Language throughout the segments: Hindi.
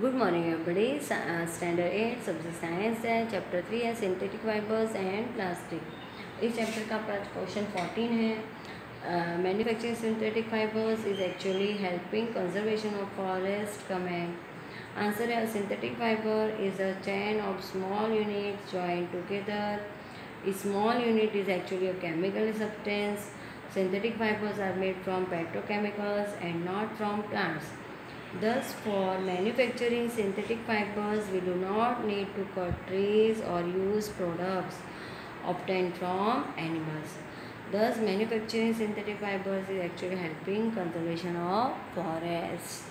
Good morning everybody standard eight सबसे साइंस है चैप्टर थ्री है सिंथेटिक फाइबर्स एंड प्लास्टिक इस चैप्टर का आपका क्वेश्चन फोर्टीन है। Manufacturing synthetic fibres is actually helping conservation of forest कम है आंसर है synthetic fibre is a chain of small units join together small unit is actually a chemical substance synthetic fibres are made from petrochemicals and not from plants Thus, for manufacturing synthetic fibers, we do not need to cut trees or use products obtained from animals. Thus, manufacturing synthetic fibers is actually helping conservation of forests.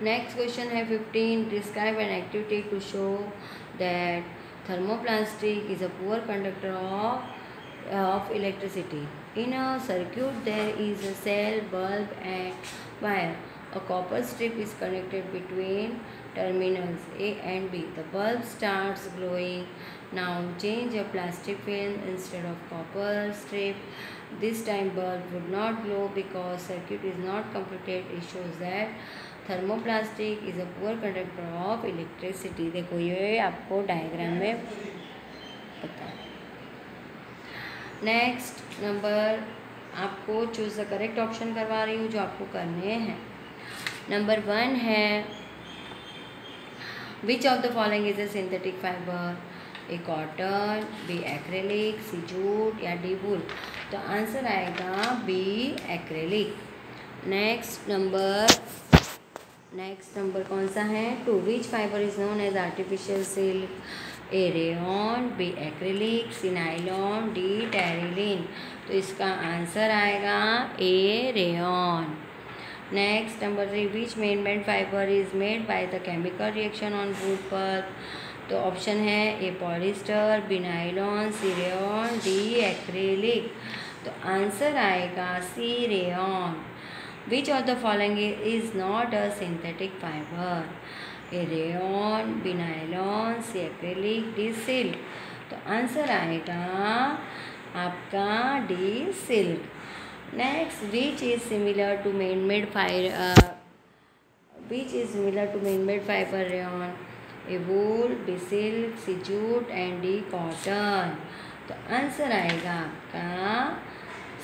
Next question है 15. Describe an activity to show that thermoplastic is a poor conductor of, of electricity. In a circuit, there is a cell, bulb, and wire. A copper strip is connected between terminals A and B. The bulb starts glowing. Now change a plastic film instead of copper strip. This time bulb would not glow because circuit is not completed. It shows that thermoplastic is a poor conductor of electricity देखो ये आपको डायग्राम में पता है नेक्स्ट नंबर आपको चूज़ द करेक्ट ऑप्शन करवा रही हूँ जो आपको करने हैं। नंबर वन है which of the following is a synthetic fibre A cotton B acrylic C jute या डी वूल तो आंसर आएगा B acrylic next number next number कौन सा है? Two which fibre is known as artificial silk A rayon B acrylic C nylon D terylene. तो इसका आंसर आएगा A rayon next, number three which man made fibre is made by the chemical reaction on wood पर तो ऑप्शन है A polyester B nylon C rayon D acrylic तो आंसर आएगा C rayon Which of the following is not a synthetic fiber? B nylon, C acrylic, D silk. तो आंसर आएगा आपका D silk next which is similar to man made fibre which is similar to man made fibre rayon A wool B silk C jute and D cotton तो आंसर आएगा आपका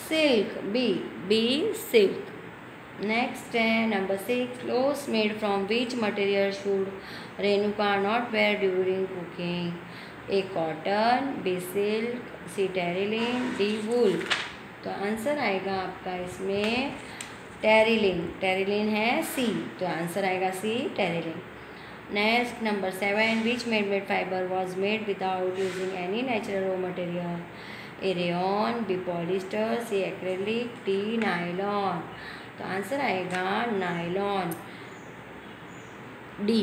silk B B silk next है number six clothes made from which material should Renuka not wear during cooking A cotton B silk C terylene D wool तो आंसर आएगा आपका इसमें टेरिलिन टेरिलिन है सी तो आंसर आएगा C terylene next number seven which made made fibre was made without using any natural raw material A rayon B polyester C acrylic D nylon तो आंसर आएगा नाइलॉन डी।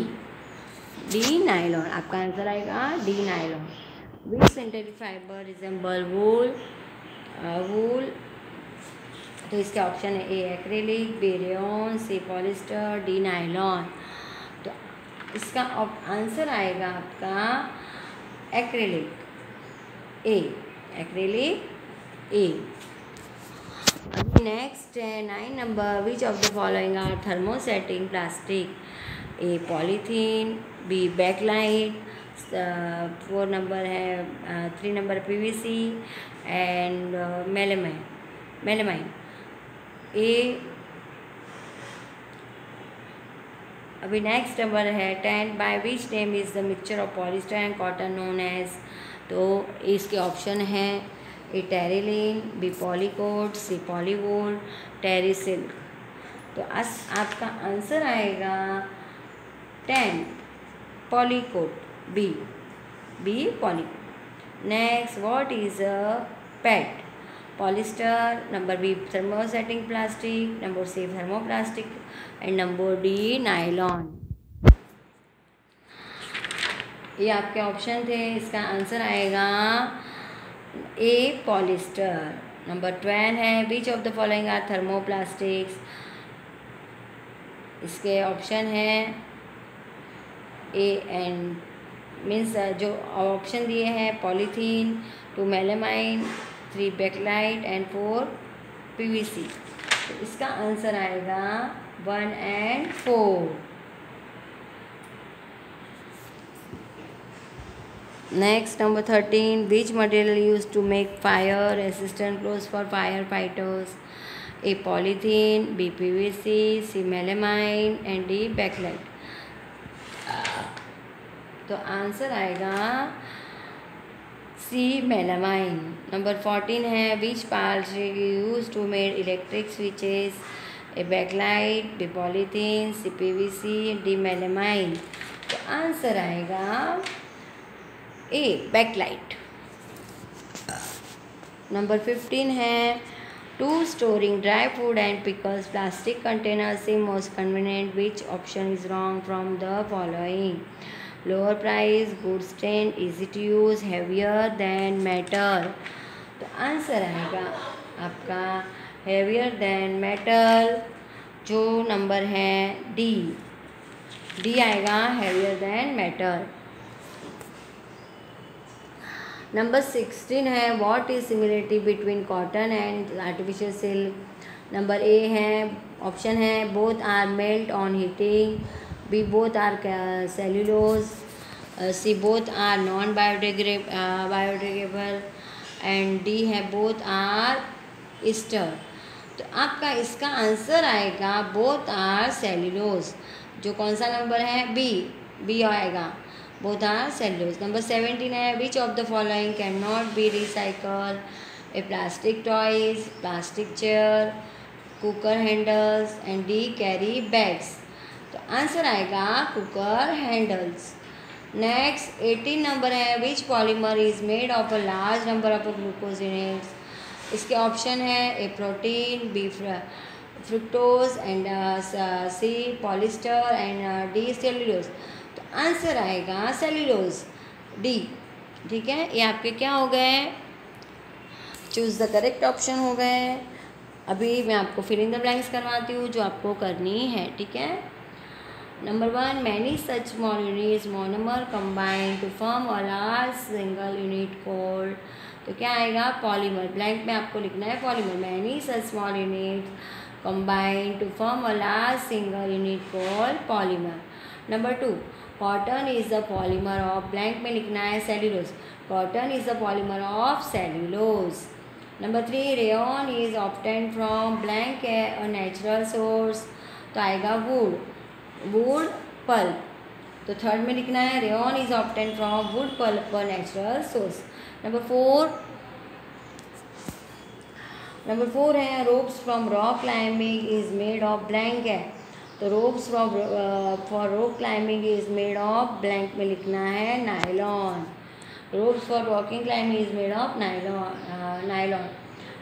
डी नाइलॉन आपका आंसर आएगा D nylon which synthetic fibre resembles wool wool तो इसके ऑप्शन है A acrylic B rayon C polyester D nylon तो इसका आंसर आएगा आपका acrylic A acrylic A next है nine number which of the following are thermosetting plastic A polythene B bakelite four number है three number PVC and melamine melamine A अभी नेक्स्ट नंबर है ten by which name is the mixture of polyester and cotton known as तो इसके ऑप्शन है ए टेरिलिन, बी पॉलीकोट, सी पॉलीवोल टेरिसिल्क तो अस, आपका आंसर आएगा ten, polycot, B B polycot. Next what is a PET polyester number B thermosetting plastic number C thermoplastic and number D nylon ये आपके ऑप्शन थे, इसका आंसर आएगा ए पॉलिस्टर नंबर ट्वेल्व है which of the following are thermoplastics इसके ऑप्शन है ए एंड मीन्स जो ऑप्शन दिए हैं polythene two melamine three bakelite and four PVC इसका आंसर आएगा one and four next number thirteen which material use to make fire resistant clothes for fire fighters A polythene B P V C C melamine and D bakelite तो आंसर आएगा सी मेलामाइन नंबर फोर्टीन है which party use to made electric switches A bakelite B polythene C P V C D melamine तो आंसर आएगा ए बैकलाइट नंबर फिफ्टीन है to storing dry food and pickles plastic container से most convenient which option is wrong from the following lower price good stand easy to use heavier than metal तो आंसर आएगा आपका हैवियर देन मेटल जो नंबर है डी डी आएगा heavier than metal number sixteen है what is similarity between cotton and artificial silk number A है ऑप्शन है both are melt on heating B both are cellulose C both are non biodegradable biodegradable and D है बोथ आर ईस्टर तो आपका इसका आंसर आएगा बोथ आर सेल्यूलोज जो कौन सा नंबर है? बी बी आएगा. Both are cellulose number 17 which of the following cannot be recycled a plastic toys plastic chair cooker handles and d carry bags तो आंसर आएगा cooker handles next eighteen number है which polymer is made of a large number of glucose units इसके ऑप्शन है A protein B fructose and C polyester and D cellulose answer आएगा सेल्यूलोज, डी, ठीक है? ये आपके क्या हो गए? चूज़ द करेक्ट ऑप्शन हो गए। अभी मैं आपको फिल इन द ब्लैंक्स करवाती हूँ, जो आपको करनी है, ठीक है? Number one many such small units monomer combine to form a large single unit called तो क्या आएगा? पॉलीमर ब्लैंक में आपको लिखना है polymer many such small unit combine to form a large single unit called polymer number two cotton is the polymer of blank में लिखना है cellulose cotton is the polymer of cellulose number three rayon is obtained from blank है नेचुरल सोर्स तो आएगा वुड वुड पल्प तो थर्ड में लिखना है rayon is obtained from wood pulp natural source number four number four है ropes from rock climbing is made of blank है तो ropes for for rope climbing is made of blank में लिखना है nylon. Ropes for walking climbing is made of nylon nylon.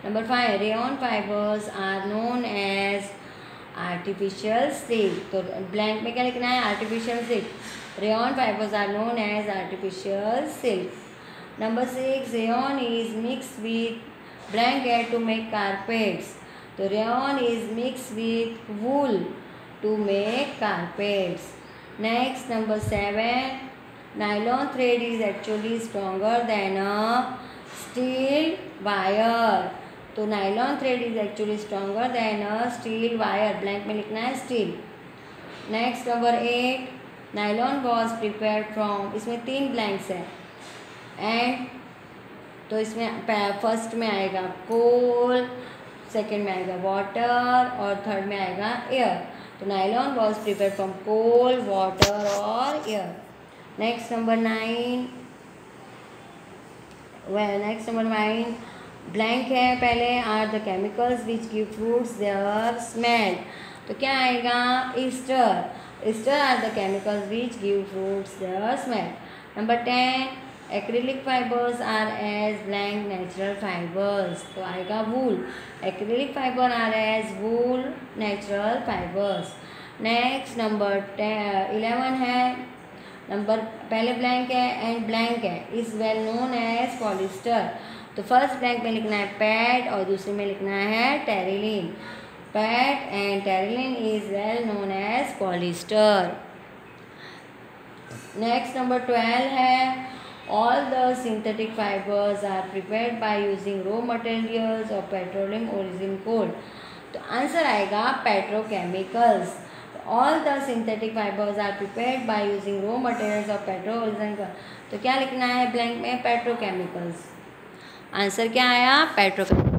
Number five rayon fibres are known as artificial silk. तो ब्लैंक में क्या लिखना है? Artificial silk. Rayon fibres are known as artificial silk. Number six rayon is mix with blanket to make carpets. तो rayon is mix with wool. To make carpets. Next, number 7. Nylon thread is actually stronger than a steel wire. तो nylon thread is actually stronger than a steel wire blank में लिखना है steel next number eight nylon was prepare from इसमें तीन ब्लैंक्स हैं एंड तो इसमें फ़र्स्ट में आएगा कोल सेकेंड में आएगा वाटर और थर्ड में आएगा एयर तो nylon was prepare from coal water और air next number nine next number nine blank है, पहले are the chemicals which give fruits their smell तो क्या आएगा? Ester ester are the chemicals which give fruits their smell number ten acrylic fibres are as blank natural fibres तो आएगा wool acrylic fibre are as wool natural fibres next number eleven है. नंबर पहले ब्लैंक है एंड ब्लैंक है. Is well known as polyester तो फ़र्स्ट ब्लैंक में लिखना है पैड और दूसरे में लिखना है terylene PET and terylene is well known as polyester next number twelve है. All the synthetic fibers are prepared by using raw materials of petroleum origin coal. तो आंसर आएगा petrochemicals all the synthetic fibres are prepared by using raw materials of petrol तो क्या लिखना है ब्लैंक में? पेट्रोकेमिकल्स आंसर क्या आया? पेट्रोकेमिकल